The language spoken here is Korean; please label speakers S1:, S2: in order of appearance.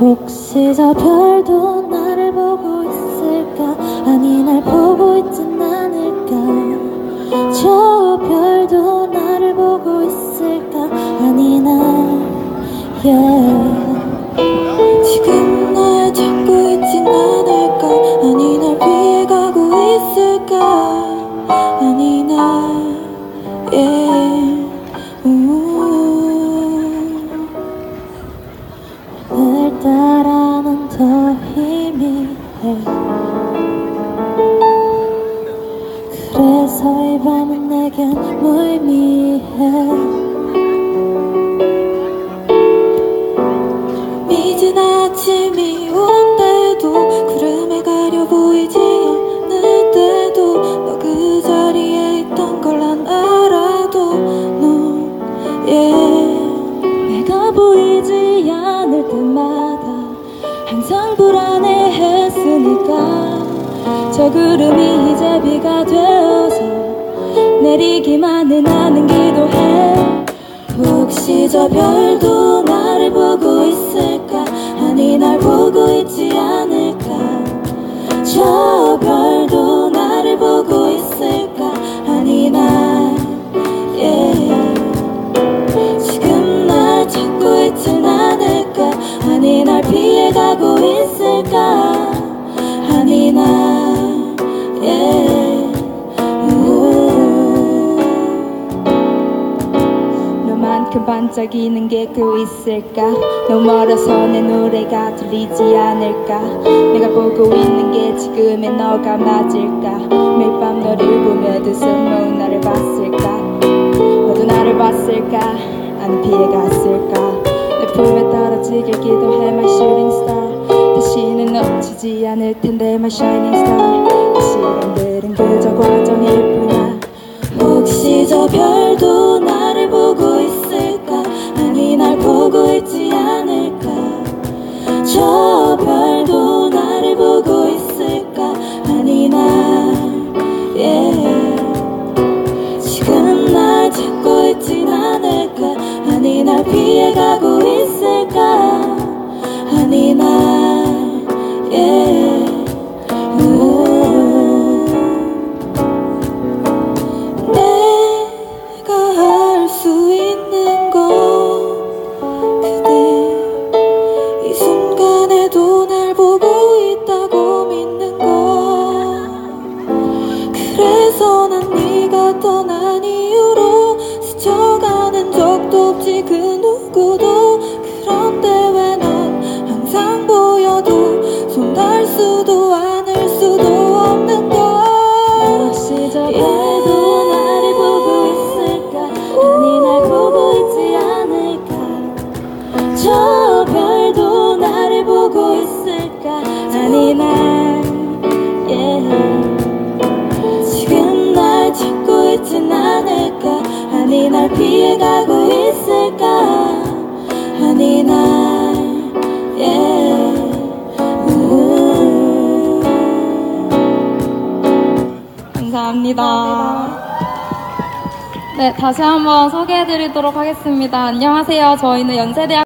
S1: 혹시 저 별도 나를 보고 있을까? 아니 날 보고 있진 않을까? 저 별도 나를 보고 있을까? 아니 날 yeah. 지금 날 찾고 있진 않을까 따라는 더 희미해 그래서 이 밤은 내겐 무의미해 이른 아침이 온데도 구름에 가려 보이지 않을 때도 너 그 자리에 있던 걸 난 알아도 넌 yeah. 내가 보이지 않을 때마다 항상 불안해했으니까. 저 구름이 이제 비가 되어서 내리기만은 하는 기도해. 혹시 저 별도 날 피해가고 있을까 아니 날 yeah. 우. 너만큼 반짝이는 게 그 있을까 너무 멀어서 내 노래가 들리지 않을까 내가 보고 있는 게 지금의 너가 맞을까 지길 기도해 my shooting star. 다시는 놓치지 않을 텐데 my shining star. 이 시간들은 그저 과정일 뿐이야. 혹시 저 별도 나를 보고 있을까? 아니 날 보고 있지 그래서 난 네가 떠난 이후로 스쳐가는 적도 없지 그 누구도. 그런데 왜 난 항상 보여도 손 닿을 수도 않을 수도 없는 걸. 별도 나를 보고 있을까? 아니 날 보고 있지 않을까? 저 별도 나를 보고 있을까? 아니 날 날 피해가고 있을까 아니 날 yeah. 우.
S2: 감사합니다. 네, 다시 한번 소개해 드리도록 하겠습니다. 안녕하세요. 저희는 연세대학